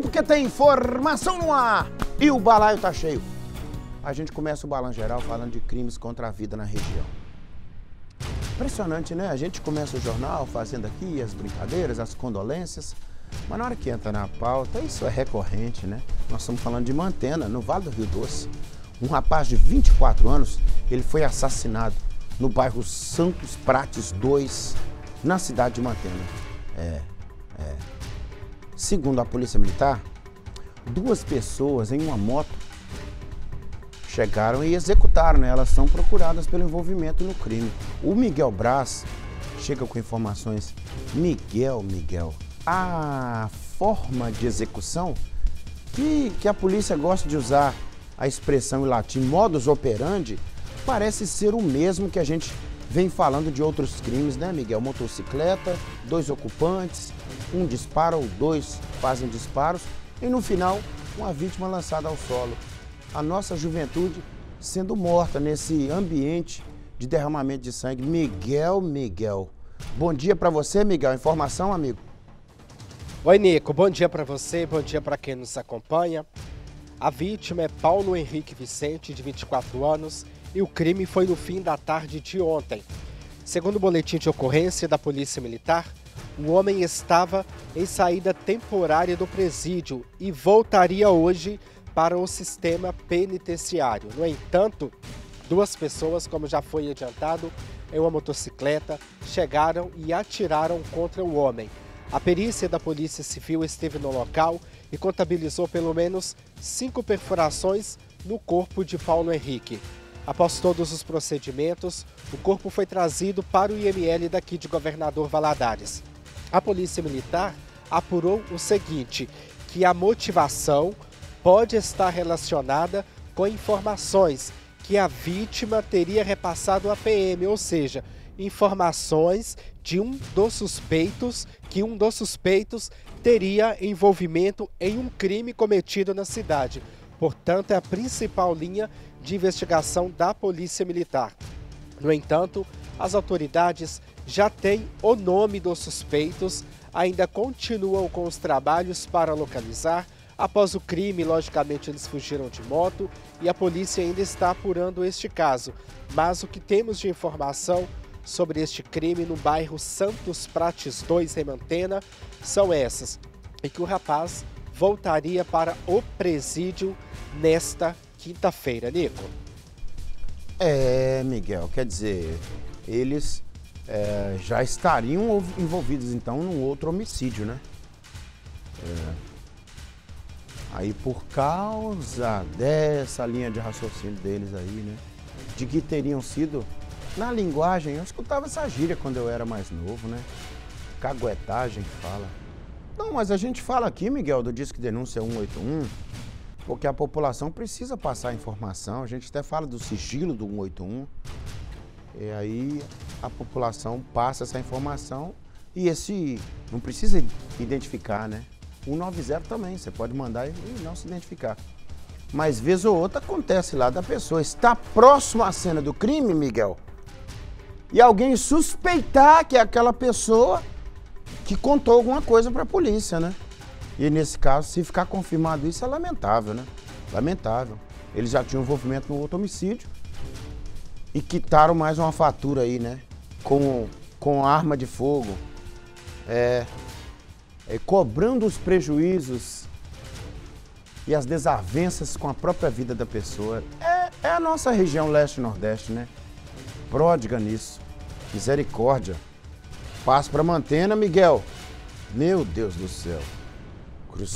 Porque tem informação no ar e o balaio tá cheio. A gente começa o balanço geral falando de crimes contra a vida na região. Impressionante, né? A gente começa o jornal fazendo aqui as brincadeiras, as condolências, mas na hora que entra na pauta, isso é recorrente, né? Nós estamos falando de Mantena, no Vale do Rio Doce. Um rapaz de 24 anos, ele foi assassinado no bairro Santos Prates 2, na cidade de Mantena. É, é. Segundo a Polícia Militar, duas pessoas em uma moto chegaram e executaram, né? Elas são procuradas pelo envolvimento no crime. O Miguel Braz chega com informações. Miguel, Miguel, a forma de execução que, que a polícia gosta de usar a expressão em latim modus operandi parece ser o mesmo que a gente vem falando de outros crimes, né, Miguel? Motocicleta, dois ocupantes, um dispara ou dois fazem disparos e no final uma vítima lançada ao solo. A nossa juventude sendo morta nesse ambiente de derramamento de sangue. Miguel, Miguel. Bom dia para você, Miguel. Informação, amigo? Oi, Nico. Bom dia para você, bom dia para quem nos acompanha. A vítima é Paulo Henrique Vicente, de 24 anos, e o crime foi no fim da tarde de ontem. Segundo o boletim de ocorrência da Polícia Militar, o homem estava em saída temporária do presídio e voltaria hoje para o sistema penitenciário. No entanto, duas pessoas, como já foi adiantado, em uma motocicleta, chegaram e atiraram contra o homem. A perícia da Polícia Civil esteve no local e contabilizou pelo menos cinco perfurações no corpo de Paulo Henrique. Após todos os procedimentos, o corpo foi trazido para o IML daqui de Governador Valadares. A Polícia Militar apurou o seguinte, que a motivação pode estar relacionada com informações que a vítima teria repassado à PM, ou seja, informações de um dos suspeitos, que um dos suspeitos teria envolvimento em um crime cometido na cidade. Portanto, é a principal linha de investigação da Polícia Militar. No entanto, as autoridades já têm o nome dos suspeitos, ainda continuam com os trabalhos para localizar. Após o crime, logicamente, eles fugiram de moto e a polícia ainda está apurando este caso. Mas o que temos de informação sobre este crime no bairro Santos Prates 2, em Mantena, são essas. E que o rapaz voltaria para o presídio nesta quinta-feira, Nico. É, Miguel, quer dizer, eles é, já estariam envolvidos então num outro homicídio, né? É. Aí por causa dessa linha de raciocínio deles aí, né? De que teriam sido, na linguagem, eu escutava essa gíria quando eu era mais novo, né? Caguetagem que fala. Não, mas a gente fala aqui, Miguel, do Disque Denúncia 181, porque a população precisa passar informação. A gente até fala do sigilo do 181. E aí a população passa essa informação e esse não precisa identificar, né? 190 também, você pode mandar e não se identificar. Mas vez ou outra acontece lá da pessoa está próximo à cena do crime, Miguel, e alguém suspeitar que é aquela pessoa que contou alguma coisa para a polícia, né? E nesse caso, se ficar confirmado isso, é lamentável, né? Lamentável. Eles já tinham envolvimento no outro homicídio e quitaram mais uma fatura aí, né? Com, com arma de fogo. É, é, cobrando os prejuízos e as desavenças com a própria vida da pessoa. É, é a nossa região leste-nordeste, né? Pródiga nisso. Misericórdia. Passo para Mantena, Miguel. Meu Deus do céu. Cruz